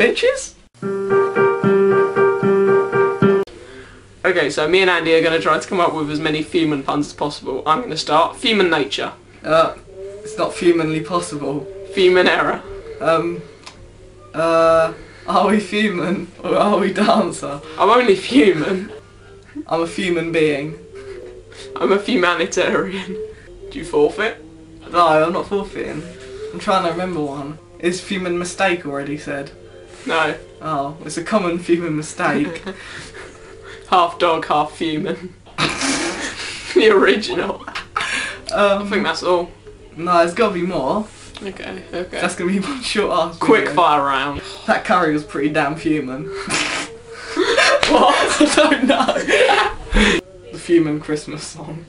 bitches. Okay, so me and Andy are going to try to come up with as many Fhuman puns as possible. I'm going to start. Fhuman nature. Uh, it's not humanly possible. Fhuman error. Um, uh, are we human or are we dancer? I'm only human. I'm a human being. I'm a humanitarian. Do you forfeit? No, I'm not forfeiting. I'm trying to remember one. Is human mistake already said? No. Oh, it's a common human mistake. Half dog, half human. the original. Um, I think that's all. no, there's got to be more. Okay, okay. That's gonna be one short ass. Quick video. fire round. That curry was pretty damn human. What? I don't know. the human Christmas song.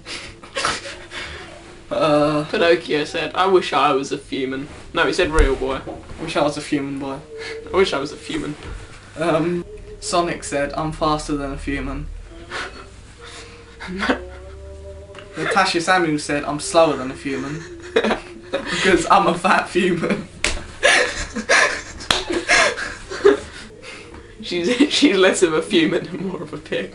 Uh, Pinocchio said, I wish I was a human. No, he said real boy. I wish I was a human boy. I wish I was a human. Um, Sonic said, I'm faster than a human. Natasha Samuel said, I'm slower than a human. because I'm a fat human. She's she's less of a human and more of a pig.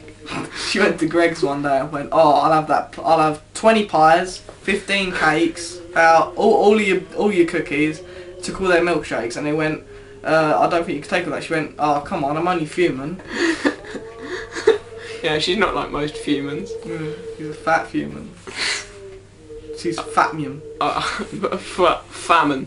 She went to Greggs one day and went, "Oh, I'll have that. I'll have 20 pies, 15 cakes, uh, all, all your all your cookies." Took all their milkshakes, and they went, uh, "I don't think you can take all that." She went, "Oh, come on, I'm only human." Yeah, she's not like most humans. Mm, She's a fat human. She's fatmium. Uh, famine.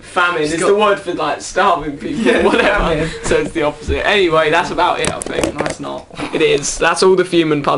Famine She's is the word for like starving people, Yeah, whatever. famine. So it's the opposite. Anyway, that's about it, I think. No, it's not. It is. That's all the human puns.